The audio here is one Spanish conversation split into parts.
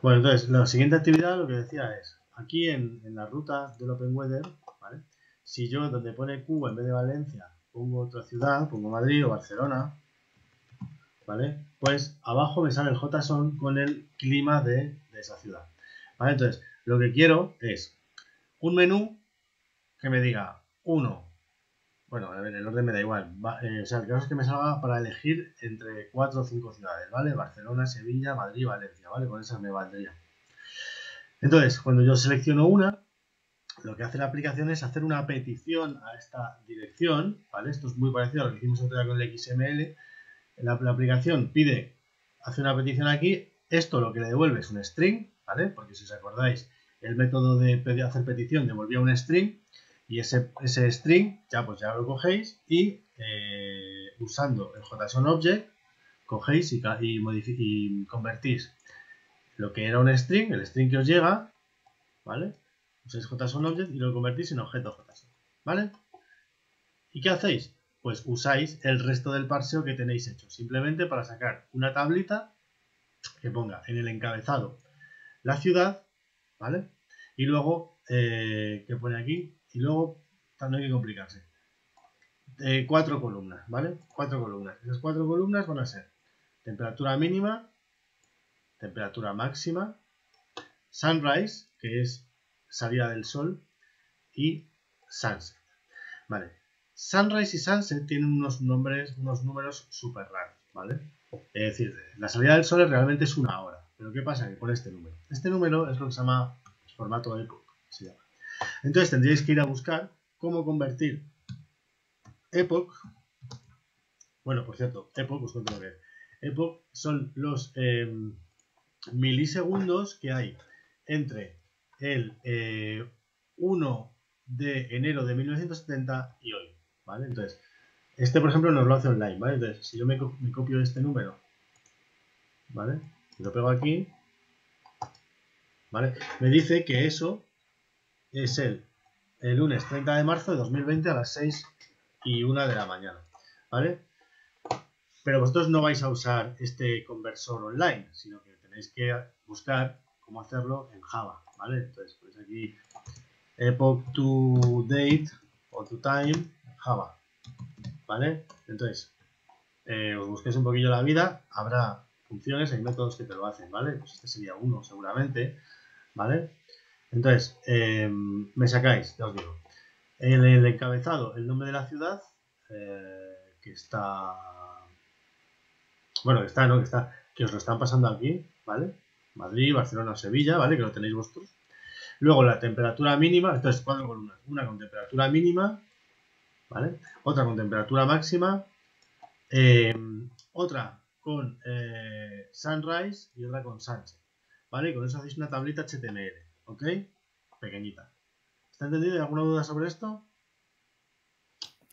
Bueno, entonces, la siguiente actividad lo que decía es, aquí en, la ruta del Open Weather, ¿vale? Si yo donde pone Q en vez de Valencia pongo otra ciudad, pongo Madrid o Barcelona, ¿vale? Pues abajo me sale el JSON con el clima de, esa ciudad. ¿Vale? Entonces, lo que quiero es un menú que me diga 1, bueno, a ver, el orden me da igual. Eh, o sea, el caso es que me salga para elegir entre 4 o 5 ciudades, ¿vale? Barcelona, Sevilla, Madrid, Valencia, ¿vale? Con esas me valdría. Entonces, cuando yo selecciono una, lo que hace la aplicación es hacer una petición a esta dirección, ¿vale? Esto es muy parecido a lo que hicimos otro día con el XML. La, la aplicación pide, hace una petición aquí, esto lo que le devuelve es un string, ¿vale? Porque si os acordáis, el método de hacer petición devolvía un string, y ese, ese string ya pues ya lo cogéis y eh, usando el JSON cogéis y, y, convertís lo que era un string, el string que os llega, ¿vale? Usáis JSON y lo convertís en objeto JSON, ¿vale? ¿Y qué hacéis? Pues usáis el resto del parseo que tenéis hecho, simplemente para sacar una tablita que ponga en el encabezado la ciudad, ¿vale? Y luego, eh, que pone aquí, y luego no hay que complicarse. Eh, cuatro columnas, ¿vale? Cuatro columnas. Esas cuatro columnas van a ser temperatura mínima, temperatura máxima, sunrise, que es salida del sol, y sunset. Vale. Sunrise y sunset tienen unos nombres, unos números súper raros, ¿vale? Es decir, la salida del sol realmente es una hora. Pero ¿qué pasa? Que pone este número. Este número es lo que se llama formato EPOC, Entonces tendríais que ir a buscar cómo convertir epoch. Bueno, por cierto, epoch, os cuento. Epoch son los em, milisegundos que hay entre el 1 eh, de enero de 1970 y hoy. ¿Vale? Entonces, este por ejemplo nos lo hace online, ¿vale? Entonces, si yo me, me copio este número, ¿vale? Lo pego aquí, ¿vale? Me dice que eso es el, el lunes 30 de marzo de 2020 a las 6 y 1 de la mañana, ¿vale? Pero vosotros no vais a usar este conversor online, sino que tenéis que buscar cómo hacerlo en Java, ¿vale? Entonces, pues aquí epoch to date o to time Java, ¿vale? Entonces, eh, os busquéis un poquillo la vida, habrá funciones, hay métodos que te lo hacen, ¿vale? Pues este sería uno seguramente, ¿vale? Entonces, em, me sacáis, ya os digo, en el encabezado el nombre de la ciudad, eh, que está, bueno, que está, ¿no? Que está, que os lo están pasando aquí, ¿vale? Madrid, Barcelona, Sevilla, ¿vale? Que lo tenéis vosotros. Luego la temperatura mínima, entonces cuatro columnas, una con temperatura mínima, ¿vale? Otra con temperatura máxima, em, otra con eh, sunrise y otra con sunset, ¿vale? Y con eso hacéis una tablita HTML. ¿Ok? Pequeñita. ¿Está entendido? ¿Hay alguna duda sobre esto?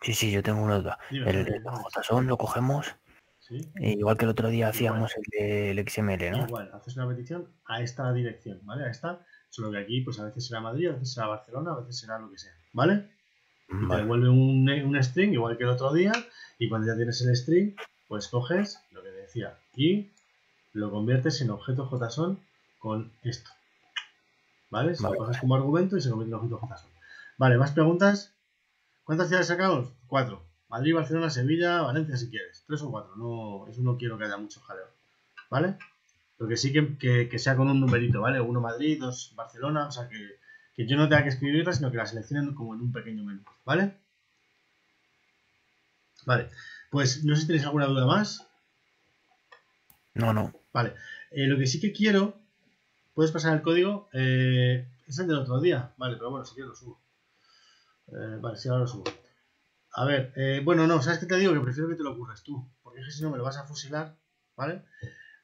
Sí, sí, yo tengo una duda. el, JSON lo cogemos igual que el otro día hacíamos el del XML, ¿no? Igual, haces una petición a esta dirección, ¿vale? A esta, solo que aquí pues a veces será Madrid, a veces será Barcelona, a veces será lo que sea, ¿vale? Te devuelve un, un, string igual que el otro día y cuando ya tienes el string, pues coges lo que decía y lo conviertes en objeto JSON con esto. ¿Vale? Se lo pasas como argumento y se convierte en objeto JSON. Vale, ¿más preguntas? ¿Cuántas ciudades sacamos? Cuatro. Madrid, Barcelona, Sevilla, Valencia si quieres. Tres o cuatro. No, eso no quiero que haya mucho jaleo. ¿Vale? Lo que sí que, que, sea con un numerito, ¿vale? Uno Madrid, dos Barcelona, o sea que, que yo no tenga que escribirlas, sino que las seleccionen como en un pequeño menú, ¿vale? Vale, pues no sé si tenéis alguna duda más. No, no. Vale, eh, lo que sí que quiero ¿Puedes pasar el código? Eh, es el del otro día. Vale, pero bueno, si quieres lo subo. Eh, vale, sí, ahora lo subo. A ver, eh, bueno, no, ¿sabes qué te digo? Que prefiero que te lo ocurras tú. Porque es que si no me lo vas a fusilar, ¿vale?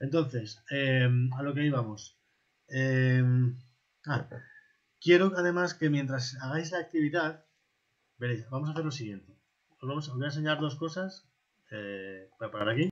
Entonces, a lo que íbamos. Ah, quiero además que mientras hagáis la actividad, veréis, vamos a hacer lo siguiente. Os, voy a enseñar dos cosas. voy parar aquí.